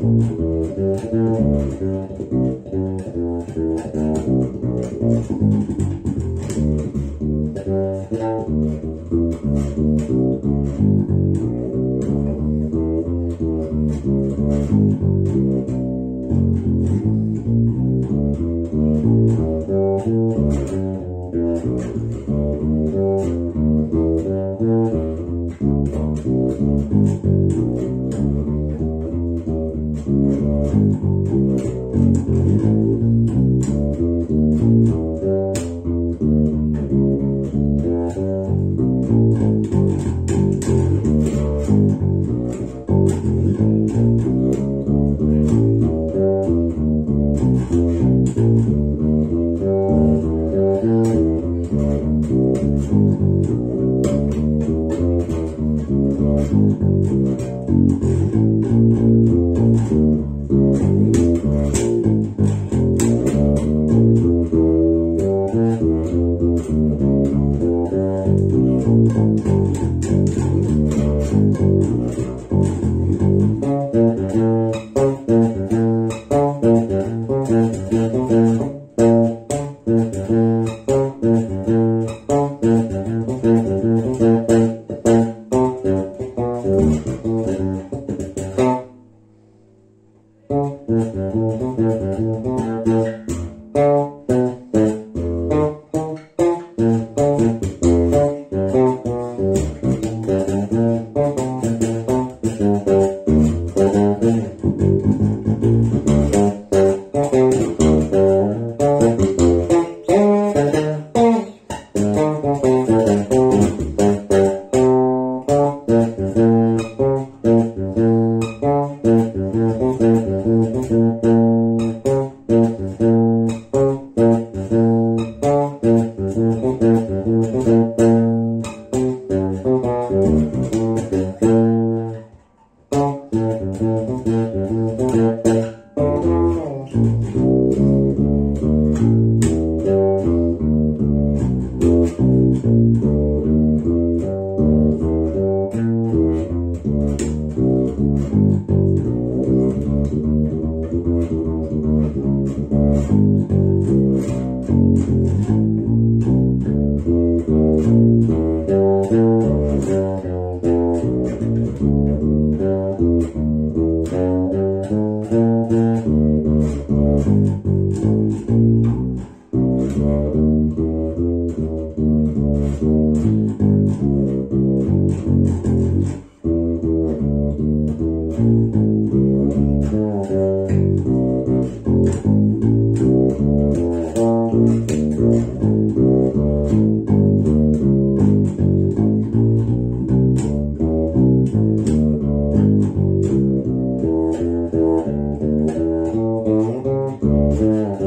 Thank you.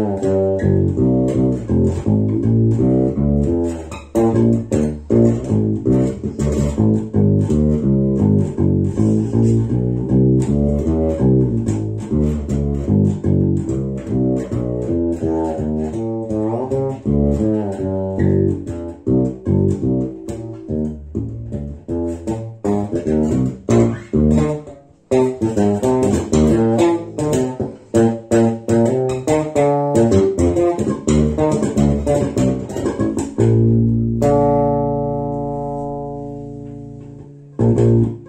Música you.